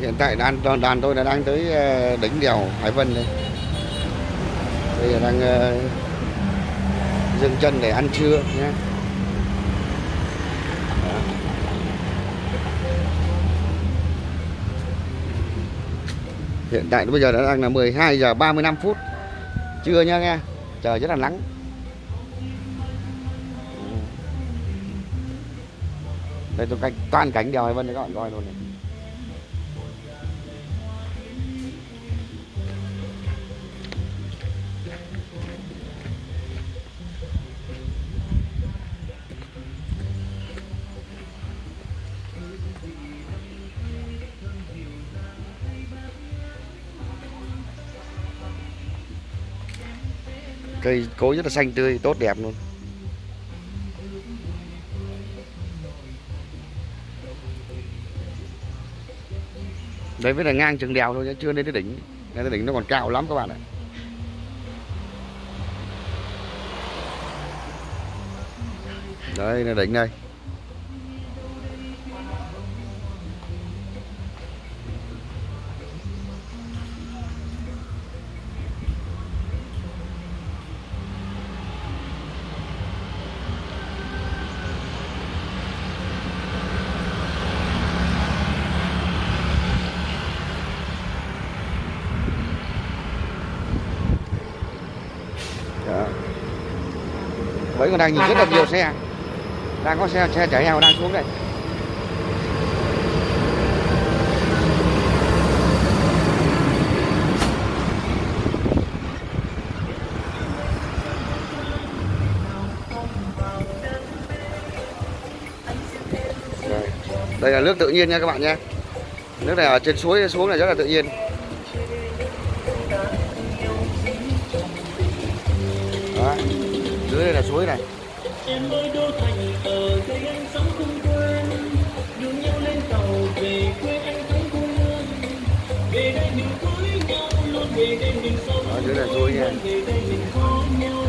hiện tại đoàn đoàn tôi là đang tới ờ, đỉnh đèo Hải Vân đây. Bây giờ đang ờ, dừng chân để ăn trưa nhé. Hiện tại bây giờ đã đang là 12 giờ 35 phút. Trưa nha nghe, trời rất là nắng. Đây tôi cạnh toàn cảnh đèo Hải Vân đấy các bạn, coi luôn này. Cây cối rất là xanh tươi, tốt đẹp luôn. Đấy mới là ngang chừng đèo thôi nhé chưa lên tới đỉnh. Lên tới đỉnh nó còn cao lắm các bạn ạ. Đây là đỉnh đây. Bởi còn đang nhìn rất là nhiều xe. Đang có xe xe chở heo đang xuống đây Đây. Đây là nước tự nhiên nha các bạn nhé. Nước này ở trên suối, xuống này rất là tự nhiên. Suối này. Em ơi đô thành ở đây anh sống không quên. Đưa nhau lên tàu về quê anh thắm cô hương về đây mình với nhau luôn về đây mình sống Đó, dưới là suối nha. về đây mình có nhau